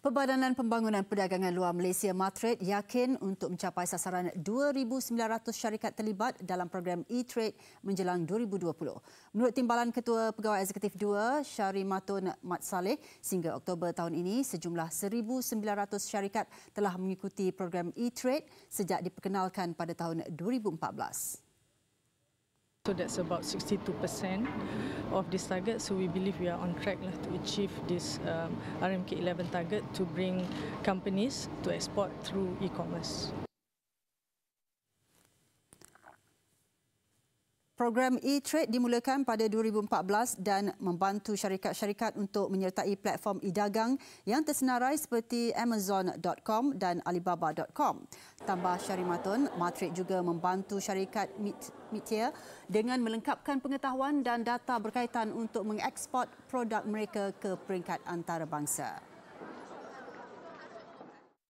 Perbadanan Pembangunan Perdagangan Luar Malaysia Matrade yakin untuk mencapai sasaran 2,900 syarikat terlibat dalam program e-trade menjelang 2020. Menurut Timbalan Ketua Pegawai Eksekutif 2, Syari Matun Mat Saleh, sehingga Oktober tahun ini sejumlah 1,900 syarikat telah mengikuti program e-trade sejak diperkenalkan pada tahun 2014. So that's about 62% of this target. So we believe we are on track lah, to achieve this um, RMK 11 target to bring companies to export through e-commerce. Program e-trade dimulakan pada 2014 dan membantu syarikat-syarikat untuk menyertai platform e-dagang yang tersenarai seperti amazon.com dan alibaba.com. Tambah Syarimatun, Matrix juga membantu syarikat Mitia dengan melengkapkan pengetahuan dan data berkaitan untuk mengeksport produk mereka ke peringkat antarabangsa.